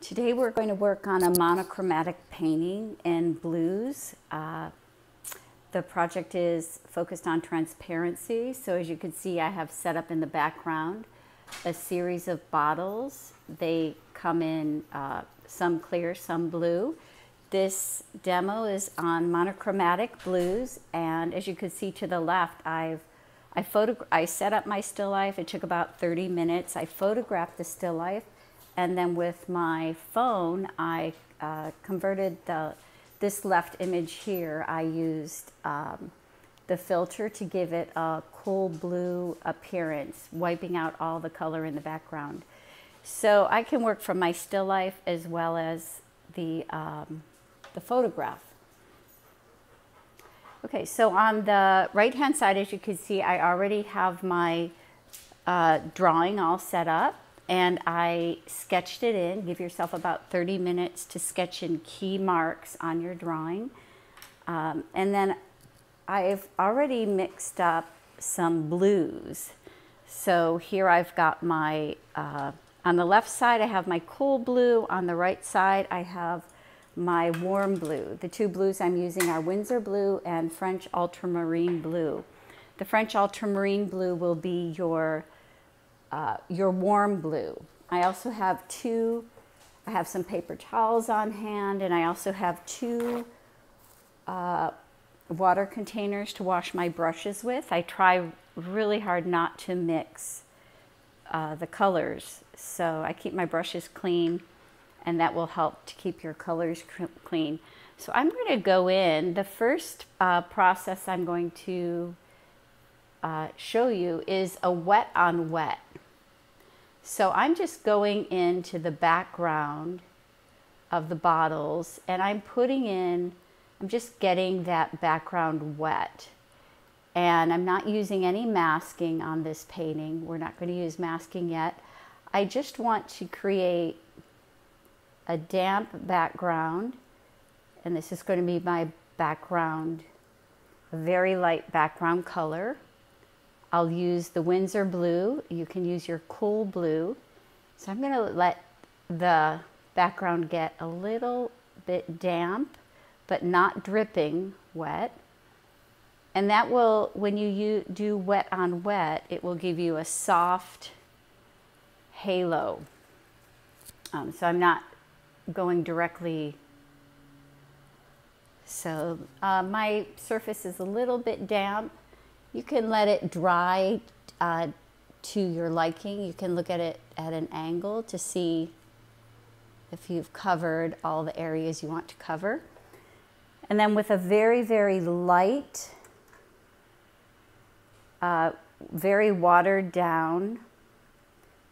Today we're going to work on a monochromatic painting in blues. Uh, the project is focused on transparency. So as you can see, I have set up in the background a series of bottles. They come in uh, some clear, some blue. This demo is on monochromatic blues. And as you can see to the left, I've I, I set up my still life. It took about 30 minutes. I photographed the still life and then with my phone, I uh, converted the this left image here. I used um, the filter to give it a cool blue appearance, wiping out all the color in the background. So I can work from my still life as well as the, um, the photograph. Okay, so on the right-hand side, as you can see, I already have my uh, drawing all set up and I sketched it in. Give yourself about 30 minutes to sketch in key marks on your drawing. Um, and then I've already mixed up some blues. So here I've got my, uh, on the left side I have my cool blue, on the right side I have my warm blue. The two blues I'm using are Winsor blue and French ultramarine blue. The French ultramarine blue will be your uh, your warm blue. I also have two, I have some paper towels on hand and I also have two uh, water containers to wash my brushes with. I try really hard not to mix uh, the colors. So I keep my brushes clean and that will help to keep your colors clean. So I'm going to go in. The first uh, process I'm going to uh, show you is a wet on wet. So I'm just going into the background of the bottles and I'm putting in, I'm just getting that background wet. And I'm not using any masking on this painting. We're not going to use masking yet. I just want to create a damp background. And this is going to be my background, a very light background color. I'll use the Winsor blue. You can use your cool blue. So I'm going to let the background get a little bit damp, but not dripping wet. And that will, when you do wet on wet, it will give you a soft halo. Um, so I'm not going directly. So uh, my surface is a little bit damp. You can let it dry uh, to your liking. You can look at it at an angle to see if you've covered all the areas you want to cover. And then with a very, very light, uh, very watered down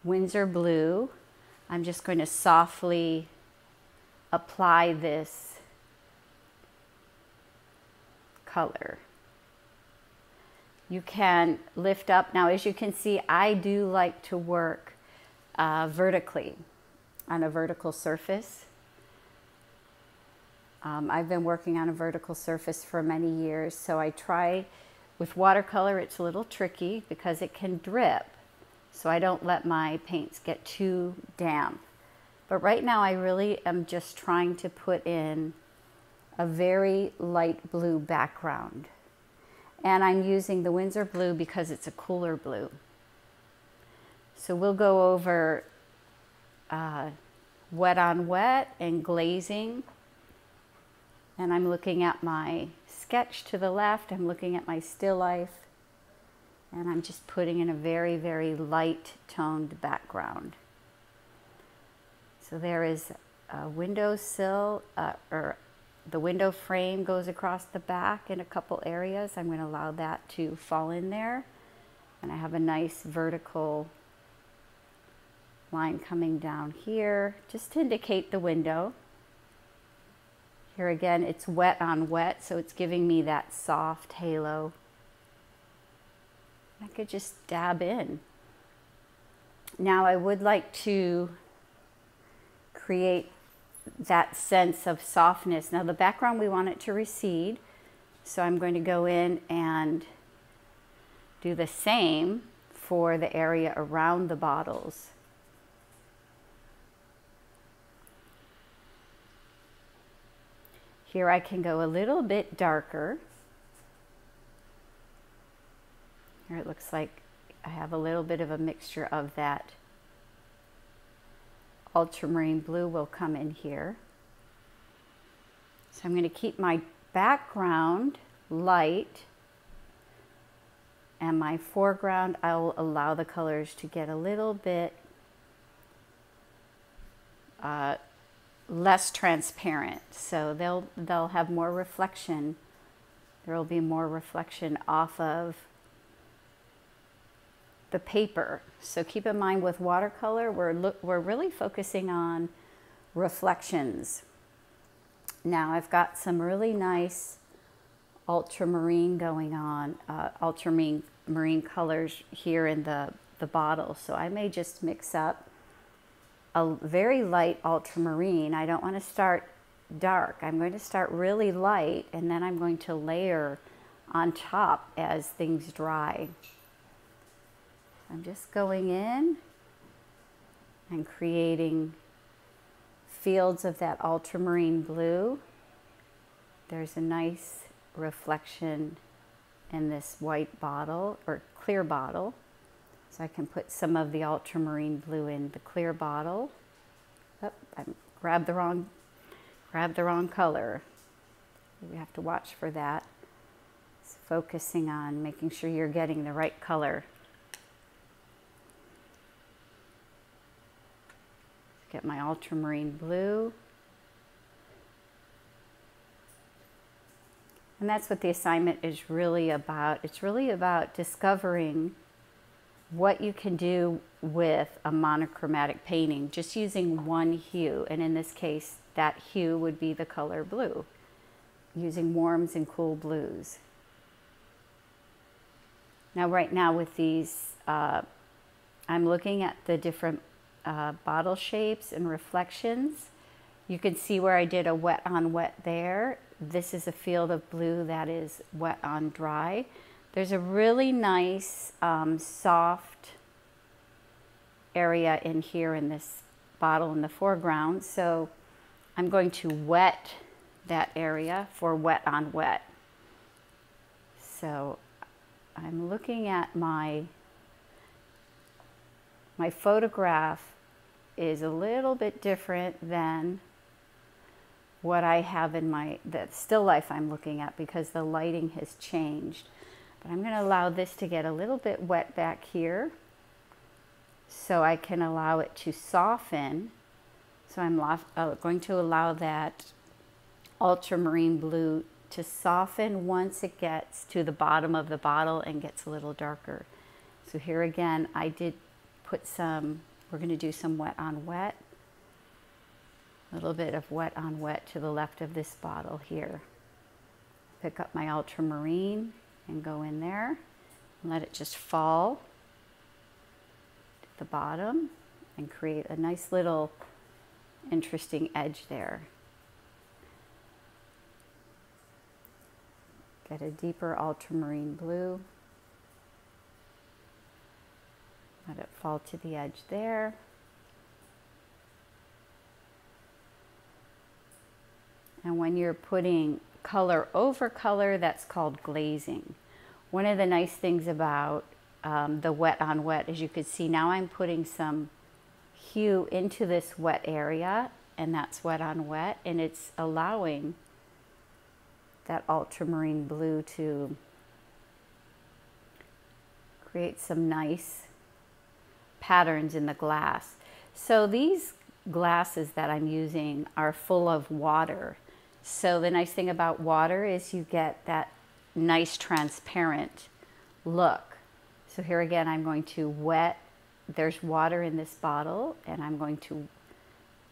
Winsor blue, I'm just going to softly apply this color. You can lift up. Now, as you can see, I do like to work uh, vertically on a vertical surface. Um, I've been working on a vertical surface for many years, so I try with watercolor, it's a little tricky because it can drip, so I don't let my paints get too damp. But right now I really am just trying to put in a very light blue background. And I'm using the Winsor blue because it's a cooler blue. So we'll go over uh, wet on wet and glazing. And I'm looking at my sketch to the left. I'm looking at my still life. And I'm just putting in a very, very light toned background. So there is a windowsill uh, or the window frame goes across the back in a couple areas. I'm going to allow that to fall in there. And I have a nice vertical line coming down here just to indicate the window. Here again, it's wet on wet, so it's giving me that soft halo. I could just dab in. Now I would like to create that sense of softness. Now the background, we want it to recede. So I'm going to go in and do the same for the area around the bottles. Here I can go a little bit darker. Here it looks like I have a little bit of a mixture of that ultramarine blue will come in here. So I'm going to keep my background light and my foreground. I'll allow the colors to get a little bit uh, less transparent. So they'll they'll have more reflection. There will be more reflection off of the paper so keep in mind with watercolor we're look, we're really focusing on reflections now I've got some really nice ultramarine going on, uh, ultramarine marine colors here in the, the bottle. So I may just mix up a very light ultramarine. I don't want to start dark. I'm going to start really light and then I'm going to layer on top as things dry. I'm just going in and creating fields of that ultramarine blue. There's a nice reflection in this white bottle or clear bottle. So I can put some of the ultramarine blue in the clear bottle. Oh, I grabbed the wrong, grabbed the wrong color. We have to watch for that. It's focusing on making sure you're getting the right color. Get my ultramarine blue. And that's what the assignment is really about. It's really about discovering what you can do with a monochromatic painting, just using one hue. And in this case, that hue would be the color blue, using warms and cool blues. Now, right now with these, uh, I'm looking at the different uh, bottle shapes and reflections. You can see where I did a wet on wet there this is a field of blue that is wet on dry. There's a really nice um, soft area in here in this bottle in the foreground. So I'm going to wet that area for wet on wet. So I'm looking at my, my photograph is a little bit different than what I have in my, the still life I'm looking at because the lighting has changed. But I'm going to allow this to get a little bit wet back here so I can allow it to soften. So I'm uh, going to allow that ultramarine blue to soften once it gets to the bottom of the bottle and gets a little darker. So here again, I did put some, we're going to do some wet on wet a little bit of wet on wet to the left of this bottle here. Pick up my ultramarine and go in there and let it just fall to the bottom and create a nice little interesting edge there. Get a deeper ultramarine blue. Let it fall to the edge there. And when you're putting color over color, that's called glazing. One of the nice things about um, the wet on wet, as you can see now I'm putting some hue into this wet area and that's wet on wet and it's allowing that ultramarine blue to create some nice patterns in the glass. So these glasses that I'm using are full of water so the nice thing about water is you get that nice transparent look. So here again, I'm going to wet, there's water in this bottle and I'm going to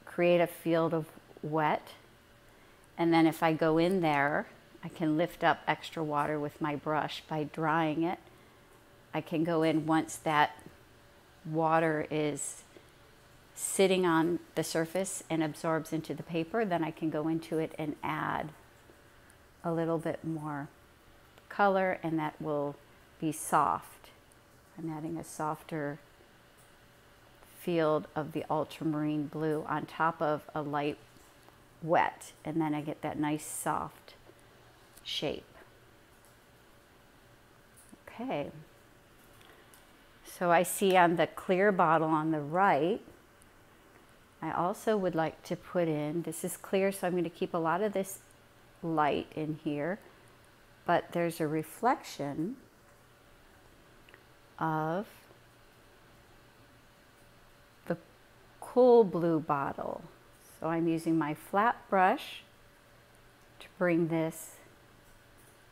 create a field of wet. And then if I go in there, I can lift up extra water with my brush by drying it. I can go in once that water is sitting on the surface and absorbs into the paper, then I can go into it and add a little bit more color and that will be soft. I'm adding a softer field of the ultramarine blue on top of a light wet and then I get that nice soft shape. Okay. So I see on the clear bottle on the right, I also would like to put in, this is clear, so I'm going to keep a lot of this light in here, but there's a reflection of the cool blue bottle. So I'm using my flat brush to bring this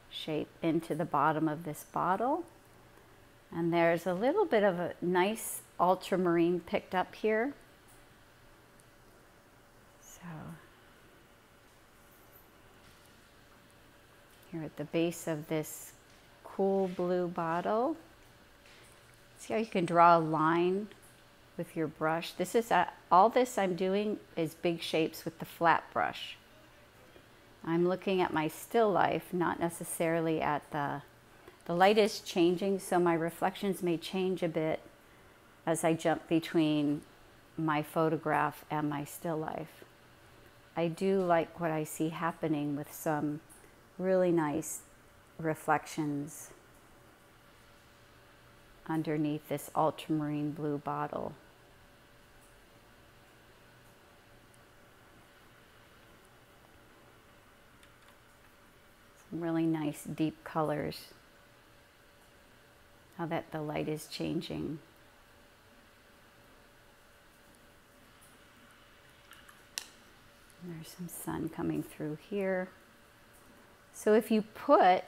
shape into the bottom of this bottle. And there's a little bit of a nice ultramarine picked up here. So here at the base of this cool blue bottle, see how you can draw a line with your brush. This is a, all this I'm doing is big shapes with the flat brush. I'm looking at my still life, not necessarily at the, the light is changing, so my reflections may change a bit as I jump between my photograph and my still life. I do like what I see happening with some really nice reflections underneath this ultramarine blue bottle. Some really nice deep colors. How that the light is changing. There's some sun coming through here. So if you put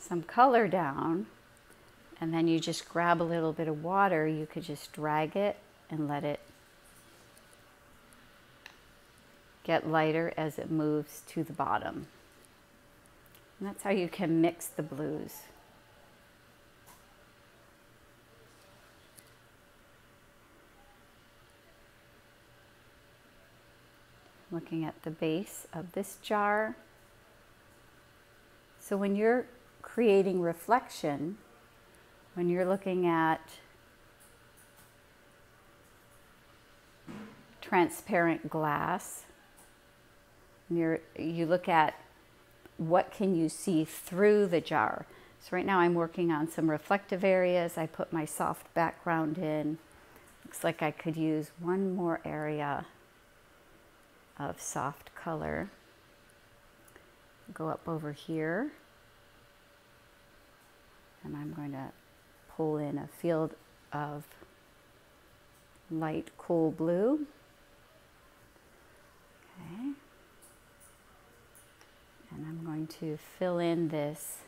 some color down and then you just grab a little bit of water, you could just drag it and let it get lighter as it moves to the bottom. And that's how you can mix the blues. Looking at the base of this jar. So when you're creating reflection, when you're looking at transparent glass, you're, you look at what can you see through the jar. So right now I'm working on some reflective areas. I put my soft background in. Looks like I could use one more area of soft color. Go up over here. And I'm going to pull in a field of light cool blue. Okay. And I'm going to fill in this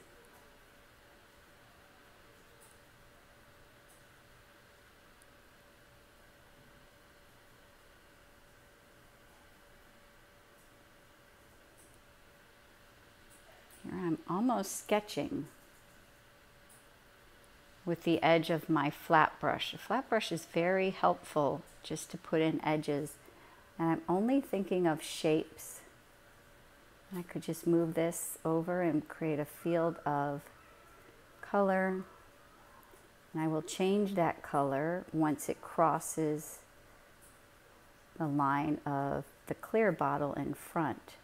Here I'm almost sketching with the edge of my flat brush. A flat brush is very helpful just to put in edges. And I'm only thinking of shapes I could just move this over and create a field of color. And I will change that color once it crosses the line of the clear bottle in front.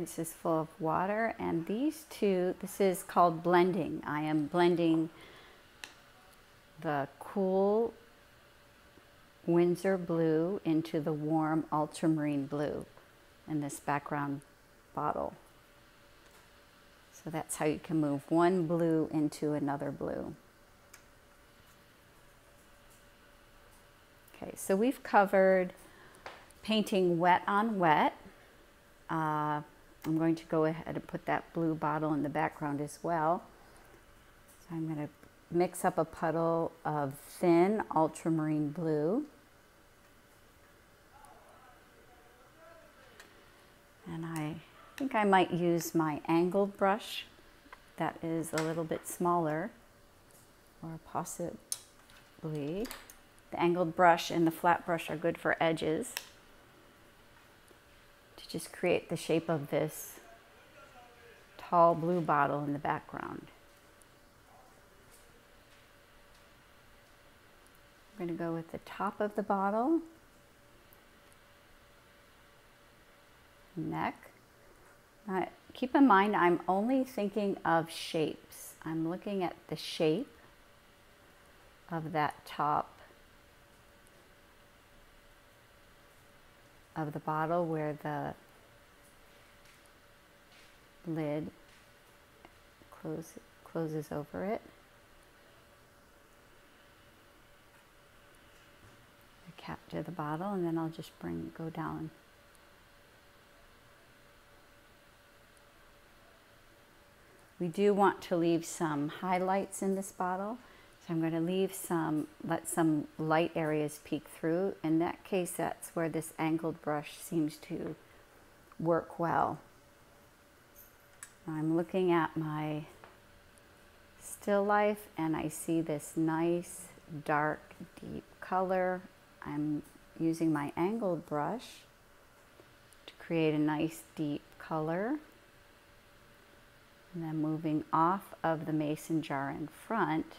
This is full of water and these two, this is called blending. I am blending the cool Winsor blue into the warm ultramarine blue in this background bottle. So that's how you can move one blue into another blue. Okay, so we've covered painting wet on wet. Uh, I'm going to go ahead and put that blue bottle in the background as well. So I'm going to mix up a puddle of thin ultramarine blue. And I think I might use my angled brush that is a little bit smaller or possibly the angled brush and the flat brush are good for edges just create the shape of this tall blue bottle in the background. I'm going to go with the top of the bottle, neck. Now, keep in mind, I'm only thinking of shapes. I'm looking at the shape of that top of the bottle where the lid close, closes over it. Cap to the bottle and then I'll just bring go down. We do want to leave some highlights in this bottle. I'm going to leave some, let some light areas peek through. In that case, that's where this angled brush seems to work well. I'm looking at my still life and I see this nice dark deep color. I'm using my angled brush to create a nice deep color. And then moving off of the mason jar in front,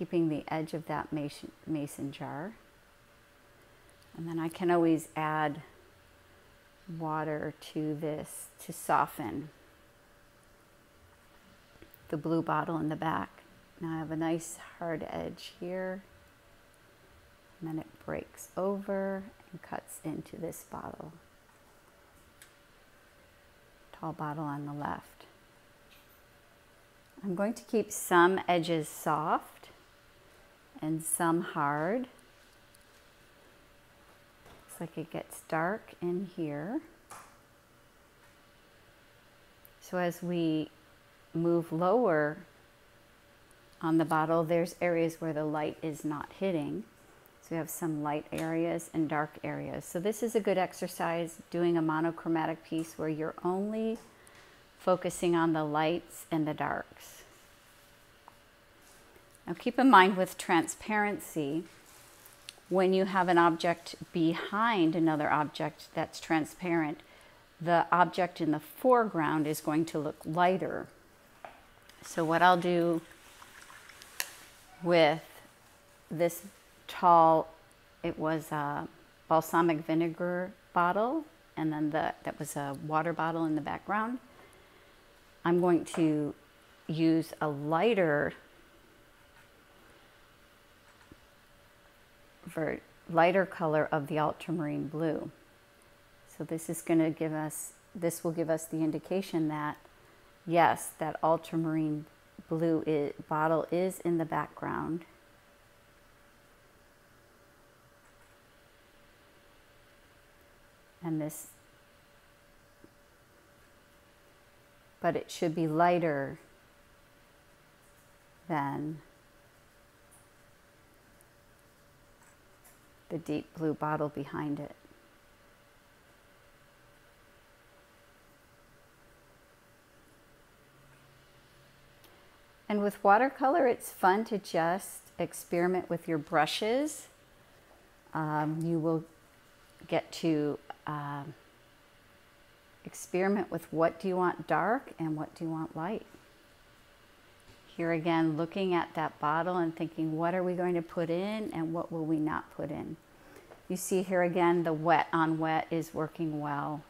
keeping the edge of that mason, mason jar. And then I can always add water to this to soften the blue bottle in the back. Now I have a nice hard edge here. And then it breaks over and cuts into this bottle. Tall bottle on the left. I'm going to keep some edges soft and some hard. Looks like it gets dark in here. So as we move lower on the bottle, there's areas where the light is not hitting. So we have some light areas and dark areas. So this is a good exercise doing a monochromatic piece where you're only focusing on the lights and the darks. Now keep in mind with transparency, when you have an object behind another object that's transparent, the object in the foreground is going to look lighter. So what I'll do with this tall, it was a balsamic vinegar bottle, and then the, that was a water bottle in the background. I'm going to use a lighter for lighter color of the ultramarine blue. So this is going to give us, this will give us the indication that yes, that ultramarine blue is, bottle is in the background. And this, but it should be lighter than the deep blue bottle behind it. And with watercolor, it's fun to just experiment with your brushes. Um, you will get to uh, experiment with what do you want dark and what do you want light. Again, looking at that bottle and thinking, what are we going to put in and what will we not put in? You see here again, the wet on wet is working well.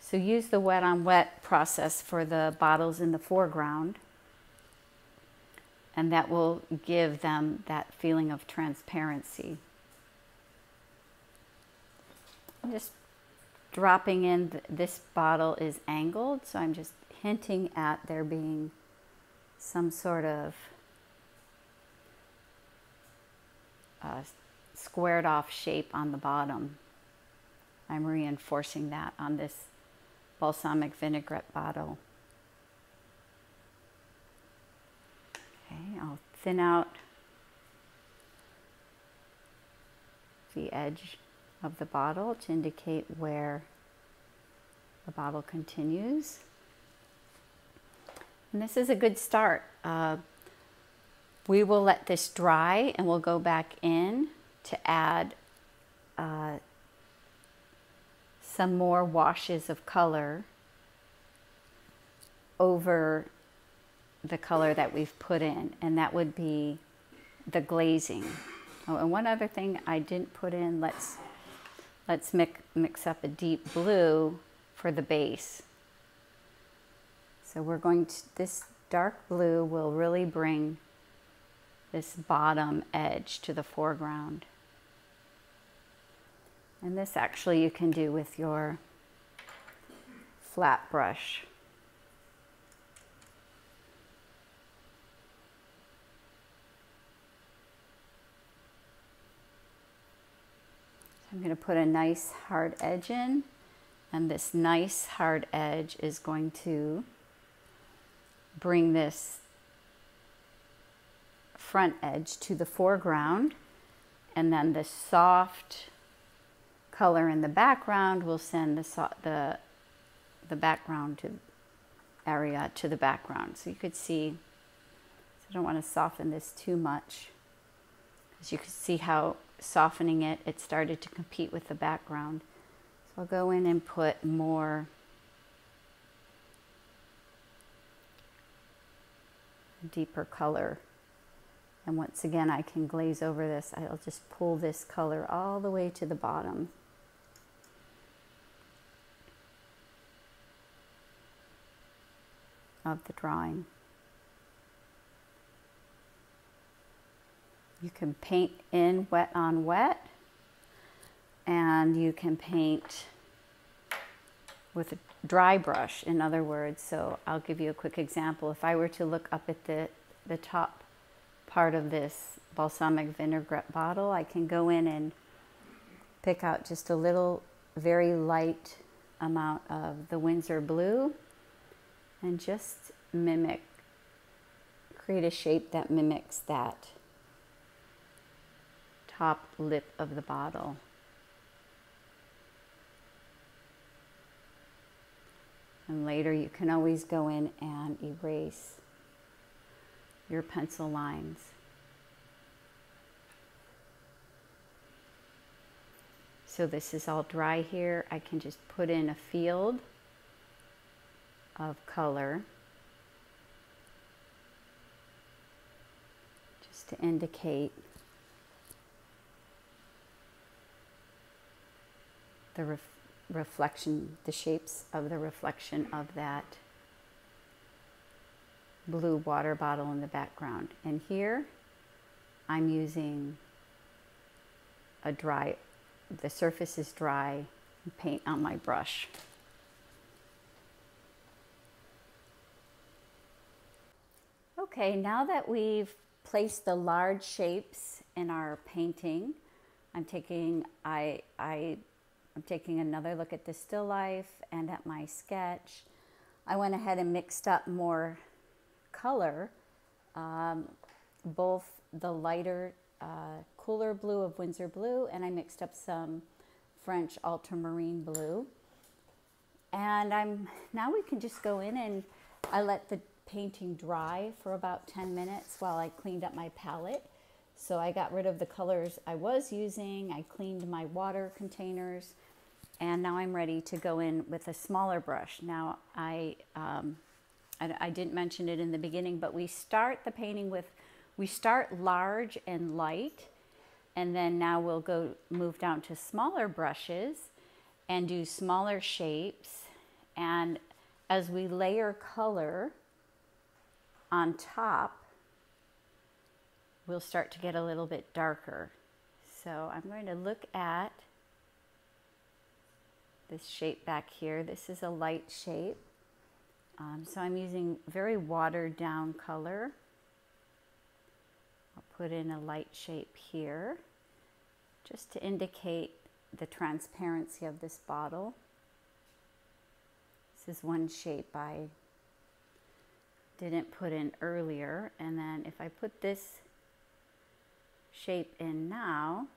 So use the wet on wet process for the bottles in the foreground and that will give them that feeling of transparency. I'm just dropping in, th this bottle is angled, so I'm just hinting at there being some sort of uh, squared off shape on the bottom. I'm reinforcing that on this balsamic vinaigrette bottle. Okay, I'll thin out the edge of the bottle to indicate where The bottle continues. And this is a good start. Uh, we will let this dry and we'll go back in to add uh, some more washes of color over the color that we've put in, and that would be the glazing. Oh, and one other thing I didn't put in, let's, let's mix, mix up a deep blue for the base. So we're going to, this dark blue will really bring this bottom edge to the foreground. And this actually you can do with your flat brush. I'm going to put a nice hard edge in and this nice hard edge is going to bring this front edge to the foreground and then the soft color in the background will send the, so the, the background to area to the background. So you could see, I don't want to soften this too much. As you can see how softening it, it started to compete with the background. So I'll go in and put more deeper color. And once again, I can glaze over this. I'll just pull this color all the way to the bottom. of the drawing. You can paint in wet on wet and you can paint with a dry brush, in other words. So I'll give you a quick example. If I were to look up at the, the top part of this balsamic vinaigrette bottle, I can go in and pick out just a little very light amount of the Winsor blue and just mimic, create a shape that mimics that top lip of the bottle. And later you can always go in and erase your pencil lines. So this is all dry here. I can just put in a field of color just to indicate the ref reflection, the shapes of the reflection of that blue water bottle in the background. And here I'm using a dry, the surface is dry paint on my brush. Okay, now that we've placed the large shapes in our painting, I'm taking, I, I, I'm taking another look at the still life and at my sketch. I went ahead and mixed up more color, um, both the lighter, uh, cooler blue of Winsor blue, and I mixed up some French ultramarine blue. And I'm now we can just go in and I let the painting dry for about 10 minutes while I cleaned up my palette. So I got rid of the colors I was using, I cleaned my water containers, and now I'm ready to go in with a smaller brush. Now I, um, I, I didn't mention it in the beginning, but we start the painting with, we start large and light, and then now we'll go move down to smaller brushes and do smaller shapes. And as we layer color, on top, we'll start to get a little bit darker. So I'm going to look at this shape back here. This is a light shape. Um, so I'm using very watered down color. I'll put in a light shape here just to indicate the transparency of this bottle. This is one shape I didn't put in earlier. And then if I put this shape in now,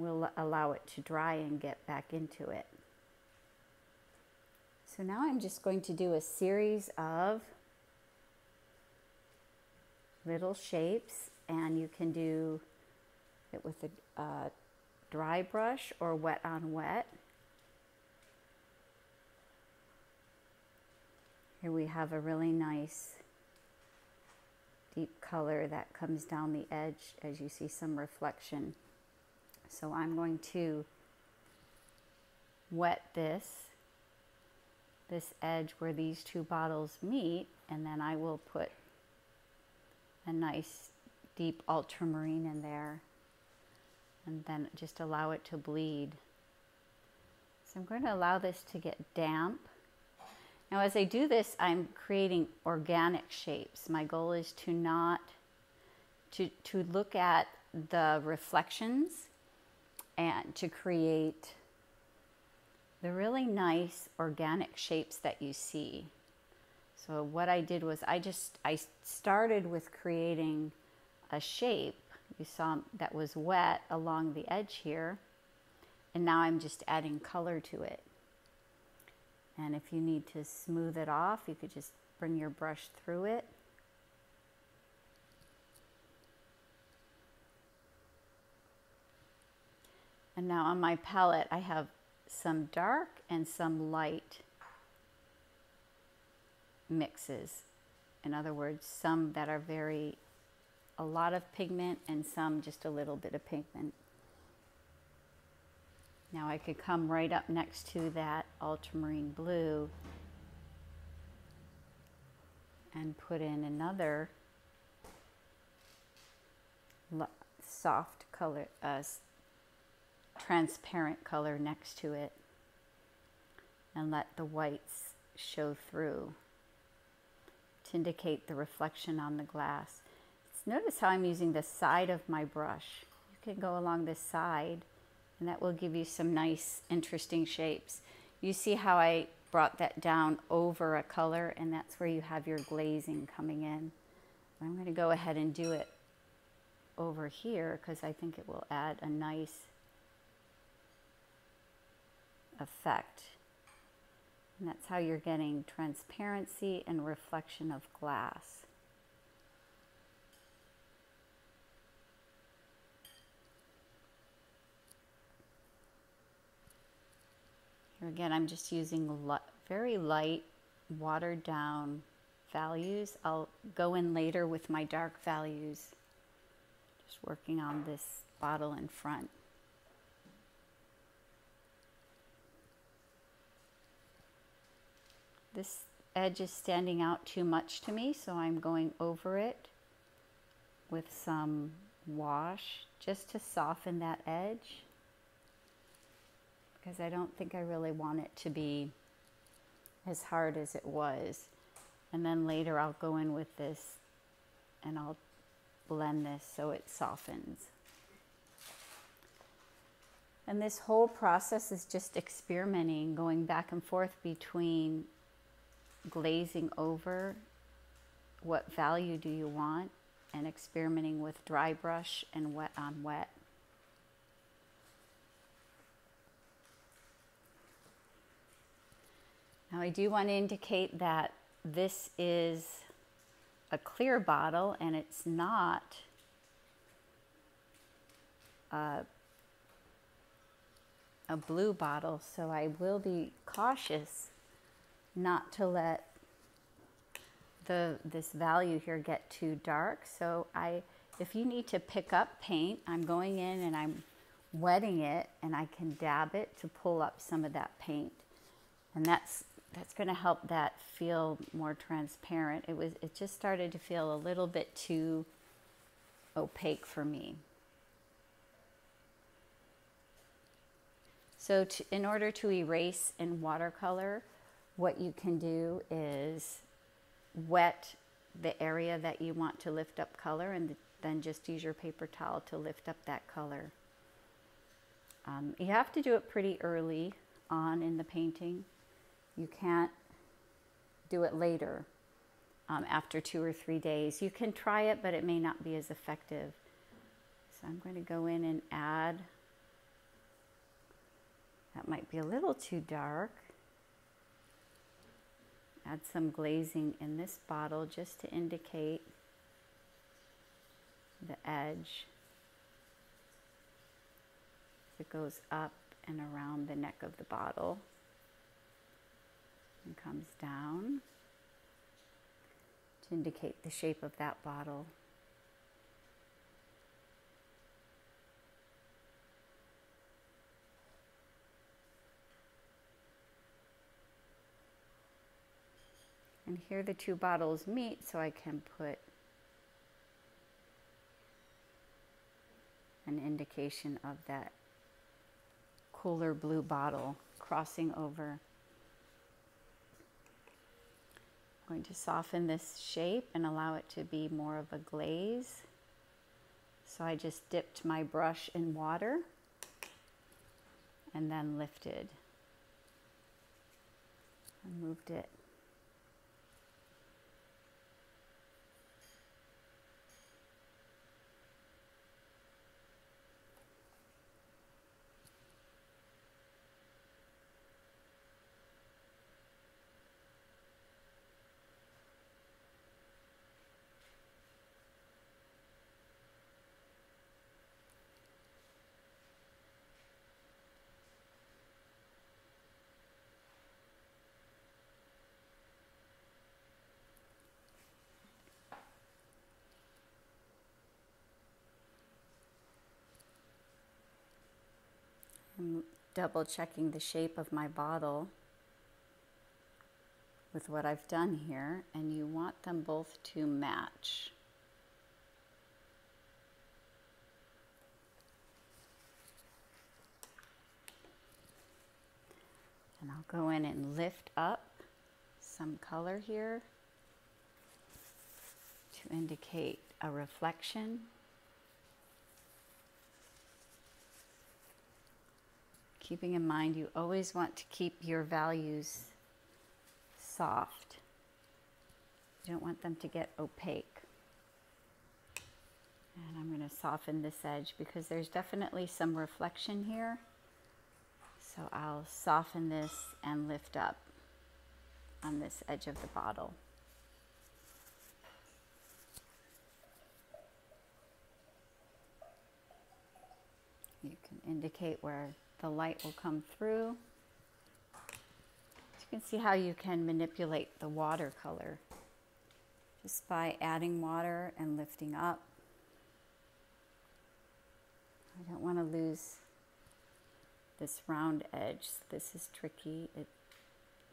we'll allow it to dry and get back into it. So now I'm just going to do a series of little shapes and you can do it with a dry brush or wet on wet. Here we have a really nice deep color that comes down the edge as you see some reflection. So I'm going to wet this, this edge where these two bottles meet, and then I will put a nice deep ultramarine in there and then just allow it to bleed. So I'm going to allow this to get damp. Now as I do this, I'm creating organic shapes. My goal is to not, to, to look at the reflections and to create the really nice organic shapes that you see. So what I did was I just, I started with creating a shape you saw that was wet along the edge here. And now I'm just adding color to it. And if you need to smooth it off, you could just bring your brush through it. And now on my palette, I have some dark and some light mixes. In other words, some that are very, a lot of pigment and some just a little bit of pigment. Now I could come right up next to that ultramarine blue and put in another soft color, uh, transparent color next to it and let the whites show through to indicate the reflection on the glass. Notice how I'm using the side of my brush. You can go along this side and that will give you some nice interesting shapes. You see how I brought that down over a color and that's where you have your glazing coming in. I'm going to go ahead and do it over here because I think it will add a nice effect. And that's how you're getting transparency and reflection of glass. Here again, I'm just using very light, watered down values. I'll go in later with my dark values. Just working on this bottle in front. This edge is standing out too much to me, so I'm going over it with some wash just to soften that edge because I don't think I really want it to be as hard as it was. And then later I'll go in with this and I'll blend this so it softens. And this whole process is just experimenting, going back and forth between glazing over what value do you want and experimenting with dry brush and wet on wet. Now I do want to indicate that this is a clear bottle and it's not a, a blue bottle, so I will be cautious not to let the this value here get too dark. So I, if you need to pick up paint, I'm going in and I'm wetting it and I can dab it to pull up some of that paint. And that's that's going to help that feel more transparent. It was it just started to feel a little bit too opaque for me. So to, in order to erase in watercolor, what you can do is wet the area that you want to lift up color and then just use your paper towel to lift up that color. Um, you have to do it pretty early on in the painting. You can't do it later um, after two or three days. You can try it, but it may not be as effective. So I'm going to go in and add, that might be a little too dark. Add some glazing in this bottle just to indicate the edge. It goes up and around the neck of the bottle and comes down to indicate the shape of that bottle. Here the two bottles meet so I can put an indication of that cooler blue bottle crossing over. I'm going to soften this shape and allow it to be more of a glaze. So I just dipped my brush in water and then lifted and moved it I'm double checking the shape of my bottle with what I've done here and you want them both to match. And I'll go in and lift up some color here to indicate a reflection. Keeping in mind you always want to keep your values soft. You don't want them to get opaque. And I'm going to soften this edge because there's definitely some reflection here. So I'll soften this and lift up on this edge of the bottle. You can indicate where the light will come through. you can see how you can manipulate the watercolor just by adding water and lifting up. I don't want to lose this round edge. This is tricky. It,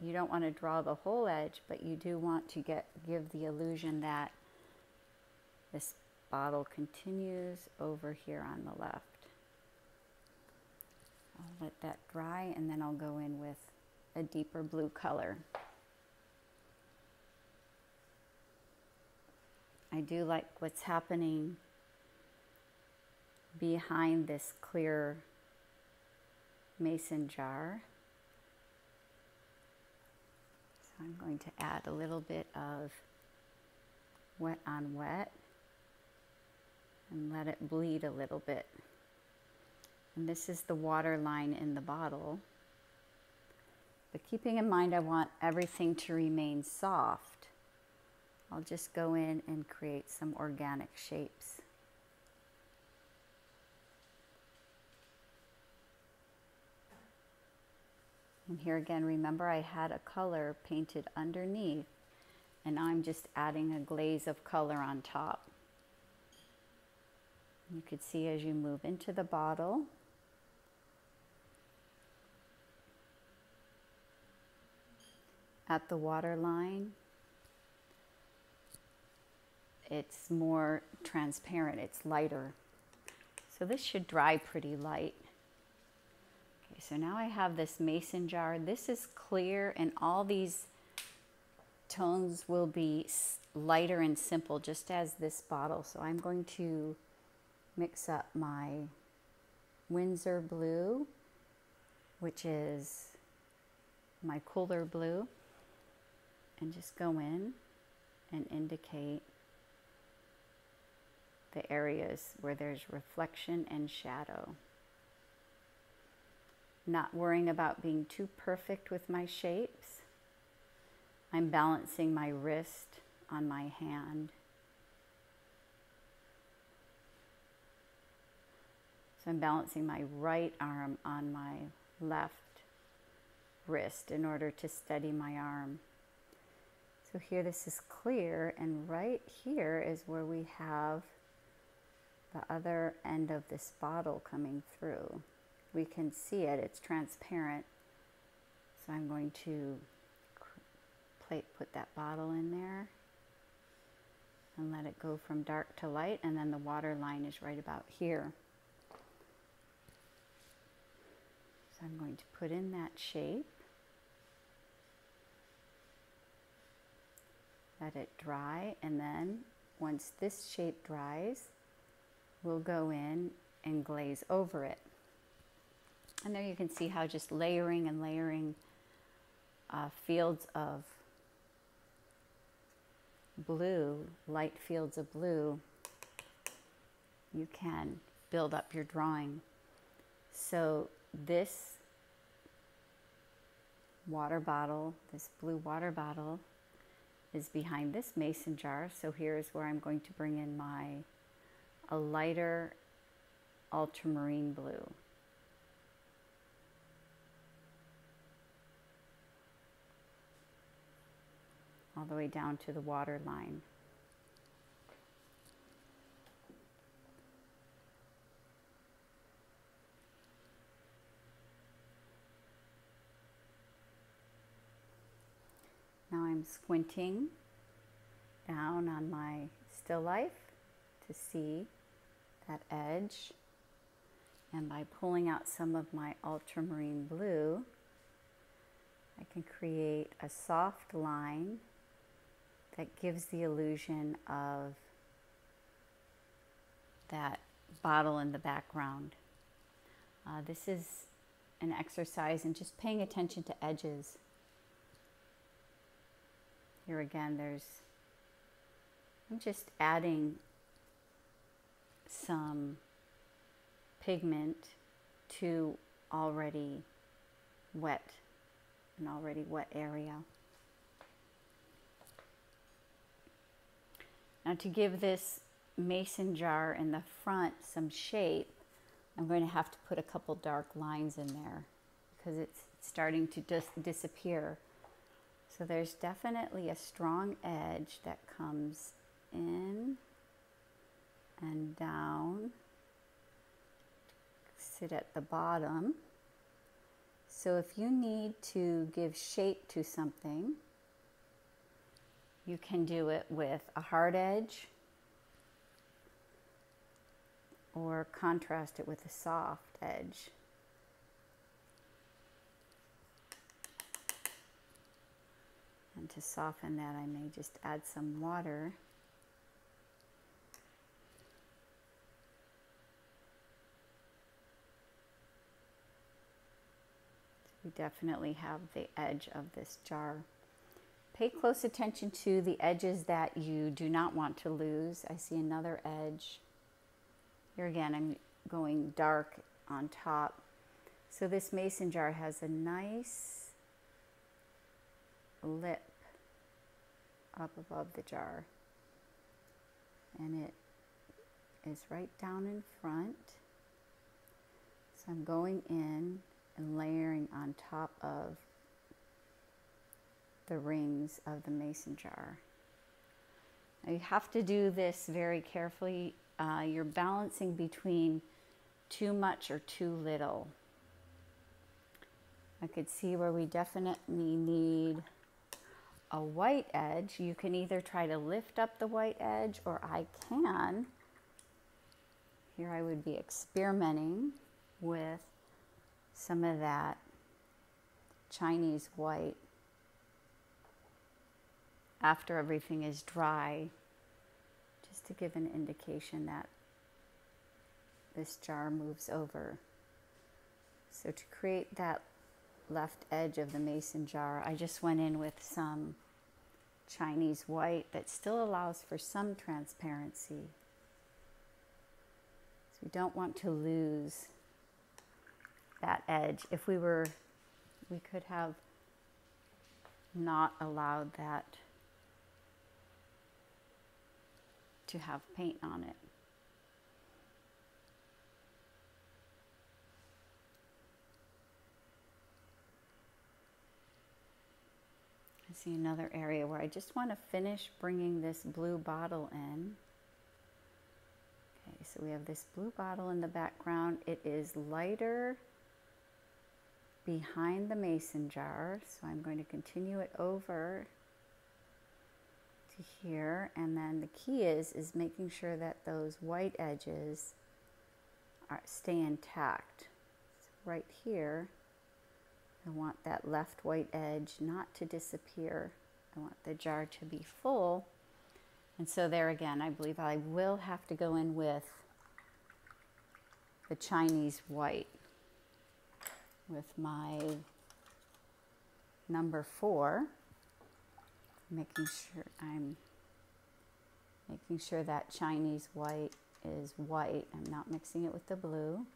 you don't want to draw the whole edge, but you do want to get give the illusion that this bottle continues over here on the left. I'll let that dry and then I'll go in with a deeper blue color. I do like what's happening behind this clear mason jar. So I'm going to add a little bit of wet on wet and let it bleed a little bit. And this is the water line in the bottle. But keeping in mind I want everything to remain soft, I'll just go in and create some organic shapes. And here again, remember I had a color painted underneath and I'm just adding a glaze of color on top. You could see as you move into the bottle, at the water line, it's more transparent, it's lighter. So this should dry pretty light. Okay, so now I have this mason jar. This is clear and all these tones will be lighter and simple just as this bottle. So I'm going to mix up my Winsor blue, which is my cooler blue and just go in and indicate the areas where there's reflection and shadow. Not worrying about being too perfect with my shapes, I'm balancing my wrist on my hand. So I'm balancing my right arm on my left wrist in order to steady my arm. So here this is clear and right here is where we have the other end of this bottle coming through. We can see it, it's transparent. So I'm going to plate, put that bottle in there and let it go from dark to light and then the water line is right about here. So I'm going to put in that shape. Let it dry and then once this shape dries, we'll go in and glaze over it. And there you can see how just layering and layering uh, fields of blue, light fields of blue, you can build up your drawing. So this water bottle, this blue water bottle, is behind this mason jar. So here's where I'm going to bring in my a lighter ultramarine blue. all the way down to the water line. Now I'm squinting down on my still life to see that edge. And by pulling out some of my ultramarine blue, I can create a soft line that gives the illusion of that bottle in the background. Uh, this is an exercise in just paying attention to edges. Here again, there's, I'm just adding some pigment to already wet, an already wet area. Now to give this mason jar in the front some shape, I'm going to have to put a couple dark lines in there because it's starting to dis disappear. So there's definitely a strong edge that comes in and down, sit at the bottom. So if you need to give shape to something, you can do it with a hard edge or contrast it with a soft edge. And to soften that, I may just add some water. we definitely have the edge of this jar. Pay close attention to the edges that you do not want to lose. I see another edge. Here again, I'm going dark on top. So this mason jar has a nice lip up above the jar. And it is right down in front. So I'm going in and layering on top of the rings of the mason jar. Now you have to do this very carefully. Uh, you're balancing between too much or too little. I could see where we definitely need a white edge. You can either try to lift up the white edge or I can. Here I would be experimenting with some of that Chinese white after everything is dry, just to give an indication that this jar moves over. So to create that left edge of the mason jar, I just went in with some Chinese white that still allows for some transparency. So we don't want to lose that edge. If we were, we could have not allowed that to have paint on it. See another area where I just want to finish bringing this blue bottle in. Okay, so we have this blue bottle in the background. It is lighter behind the mason jar. So I'm going to continue it over to here. And then the key is, is making sure that those white edges are, stay intact. So right here, I want that left white edge not to disappear. I want the jar to be full. And so there again, I believe I will have to go in with the Chinese white with my number four, making sure I'm making sure that Chinese white is white. I'm not mixing it with the blue.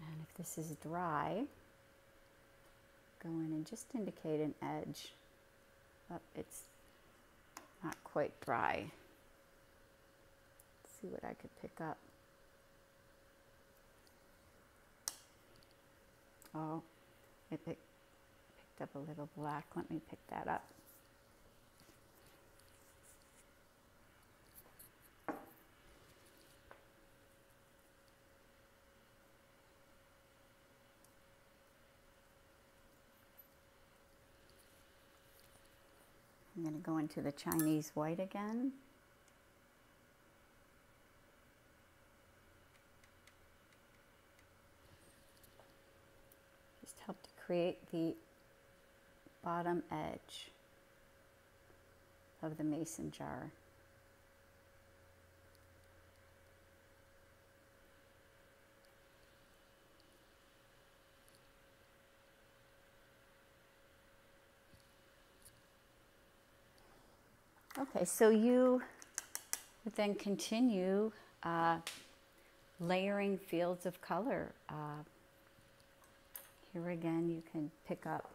And if this is dry, go in and just indicate an edge. But it's not quite dry. Let's see what I could pick up. Oh, it pick, picked up a little black. Let me pick that up. I'm going to go into the Chinese white again. Just help to create the bottom edge of the mason jar. Okay, so you would then continue uh, layering fields of color. Uh, here again, you can pick up,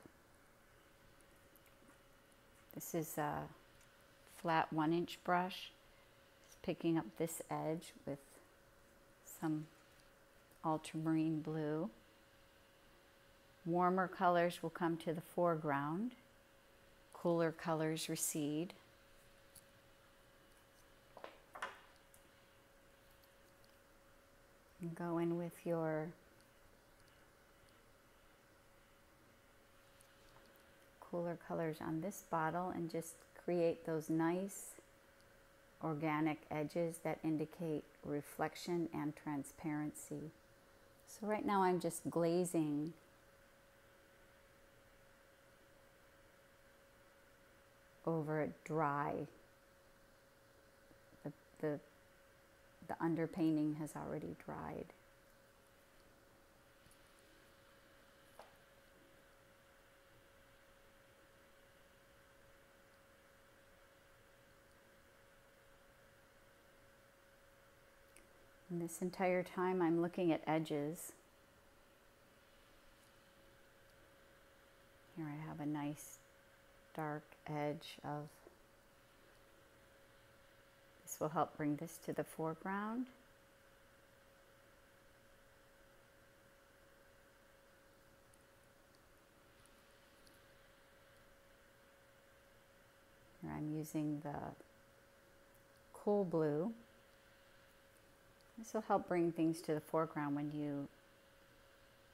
this is a flat one inch brush. It's picking up this edge with some ultramarine blue. Warmer colors will come to the foreground. Cooler colors recede. Go in with your cooler colors on this bottle and just create those nice organic edges that indicate reflection and transparency. So right now I'm just glazing over dry. The, the the underpainting has already dried. And this entire time I'm looking at edges. Here I have a nice dark edge of this will help bring this to the foreground. Here I'm using the cool blue. This will help bring things to the foreground when you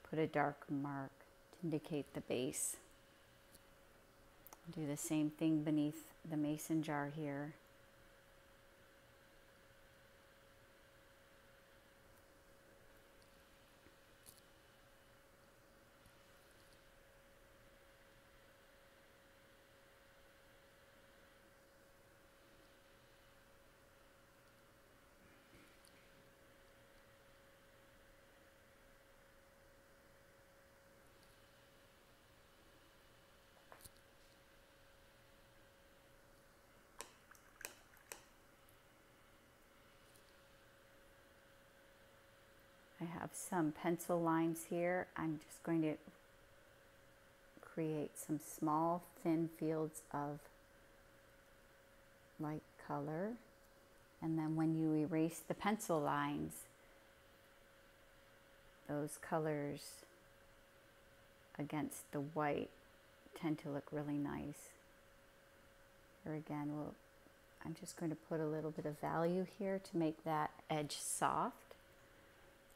put a dark mark to indicate the base. Do the same thing beneath the mason jar here. I have some pencil lines here. I'm just going to create some small thin fields of light color. And then when you erase the pencil lines, those colors against the white tend to look really nice. Here again, we'll, I'm just going to put a little bit of value here to make that edge soft.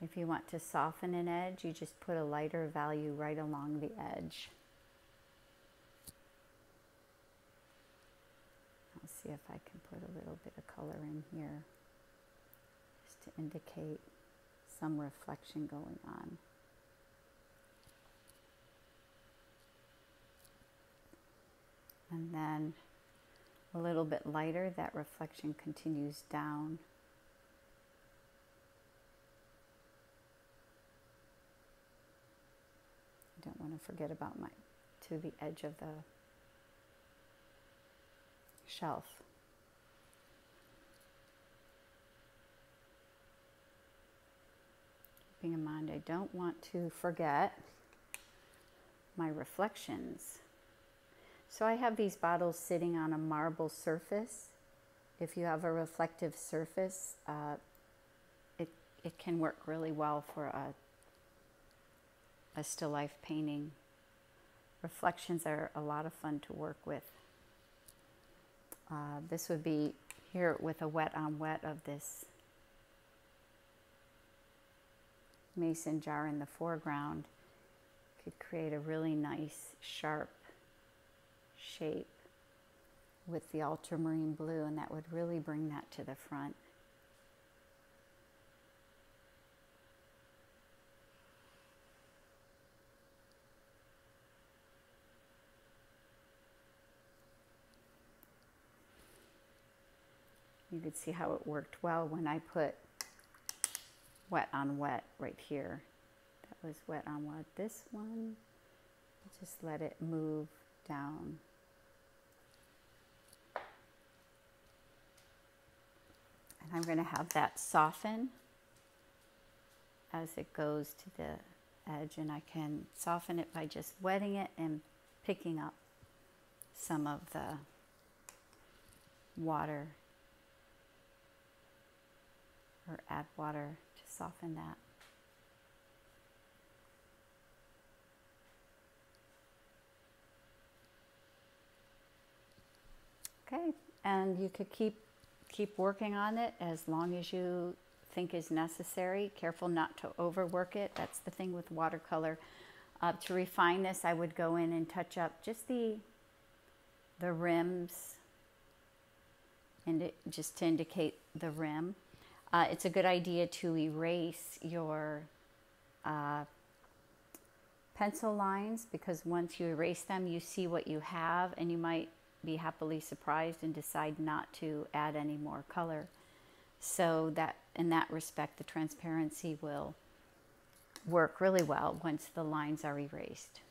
If you want to soften an edge, you just put a lighter value right along the edge. I'll see if I can put a little bit of color in here just to indicate some reflection going on. And then a little bit lighter, that reflection continues down. Don't want to forget about my, to the edge of the shelf. Keeping in mind, I don't want to forget my reflections. So I have these bottles sitting on a marble surface. If you have a reflective surface, uh, it, it can work really well for a, a still life painting. Reflections are a lot of fun to work with. Uh, this would be here with a wet on wet of this mason jar in the foreground could create a really nice sharp shape with the ultramarine blue and that would really bring that to the front. You could see how it worked well when I put wet on wet right here. That was wet on wet. This one, just let it move down. And I'm going to have that soften as it goes to the edge and I can soften it by just wetting it and picking up some of the water or add water to soften that. Okay, and you could keep keep working on it as long as you think is necessary. Careful not to overwork it. That's the thing with watercolor. Uh, to refine this, I would go in and touch up just the the rims and it, just to indicate the rim. Uh, it's a good idea to erase your uh, pencil lines because once you erase them, you see what you have and you might be happily surprised and decide not to add any more color. So that in that respect, the transparency will work really well once the lines are erased.